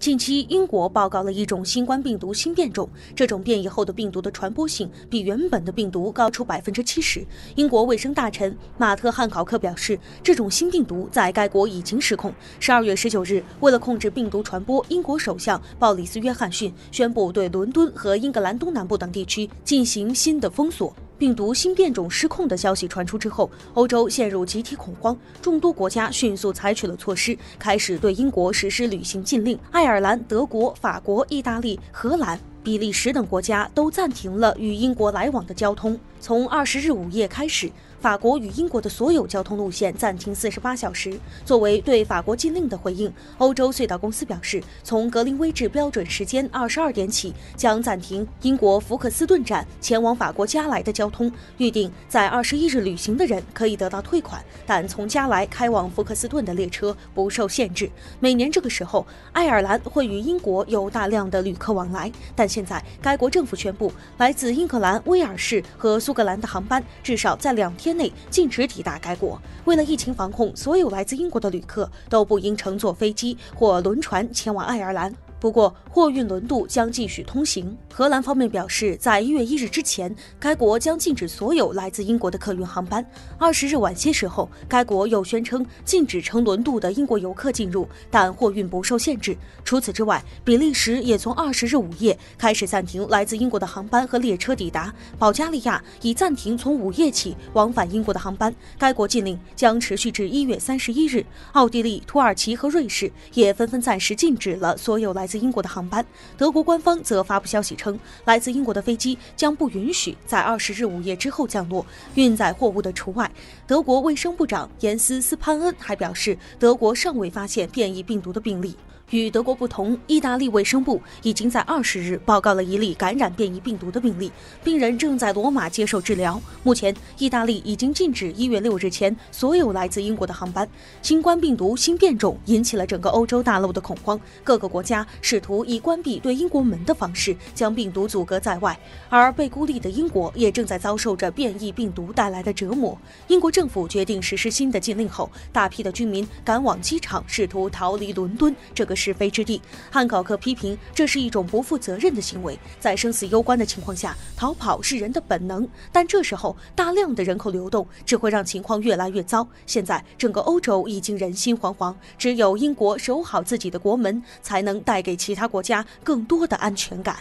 近期，英国报告了一种新冠病毒新变种，这种变异后的病毒的传播性比原本的病毒高出百分之七十。英国卫生大臣马特·汉考克表示，这种新病毒在该国已经失控。十二月十九日，为了控制病毒传播，英国首相鲍里斯·约翰逊宣布对伦敦和英格兰东南部等地区进行新的封锁。病毒新变种失控的消息传出之后，欧洲陷入集体恐慌，众多国家迅速采取了措施，开始对英国实施旅行禁令。爱尔兰、德国、法国、意大利、荷兰。比利时等国家都暂停了与英国来往的交通。从二十日午夜开始，法国与英国的所有交通路线暂停四十八小时。作为对法国禁令的回应，欧洲隧道公司表示，从格林威治标准时间二十二点起，将暂停英国福克斯顿站前往法国加莱的交通。预定在二十一日旅行的人可以得到退款，但从加莱开往福克斯顿的列车不受限制。每年这个时候，爱尔兰会与英国有大量的旅客往来，但现在，该国政府宣布，来自英格兰、威尔士和苏苏格兰的航班至少在两天内禁止抵达该国。为了疫情防控，所有来自英国的旅客都不应乘坐飞机或轮船前往爱尔兰。不过，货运轮渡将继续通行。荷兰方面表示，在一月一日之前，该国将禁止所有来自英国的客运航班。二十日晚些时候，该国又宣称禁止乘轮渡的英国游客进入，但货运不受限制。除此之外，比利时也从二十日午夜开始暂停来自英国的航班和列车抵达。保加利亚已暂停从午夜起往返英国的航班，该国禁令将持续至一月三十一日。奥地利、土耳其和瑞士也纷纷暂时禁止了所有来。自英国的航班，德国官方则发布消息称，来自英国的飞机将不允许在二十日午夜之后降落，运载货物的除外。德国卫生部长严斯·斯潘恩还表示，德国尚未发现变异病毒的病例。与德国不同，意大利卫生部已经在二十日报告了一例感染变异病毒的病例，病人正在罗马接受治疗。目前，意大利已经禁止一月六日前所有来自英国的航班。新冠病毒新变种引起了整个欧洲大陆的恐慌，各个国家试图以关闭对英国门的方式将病毒阻隔在外。而被孤立的英国也正在遭受着变异病毒带来的折磨。英国政府决定实施新的禁令后，大批的居民赶往机场，试图逃离伦敦。这个。是非之地，汉考克批评这是一种不负责任的行为。在生死攸关的情况下，逃跑是人的本能，但这时候大量的人口流动只会让情况越来越糟。现在整个欧洲已经人心惶惶，只有英国守好自己的国门，才能带给给其他国家更多的安全感。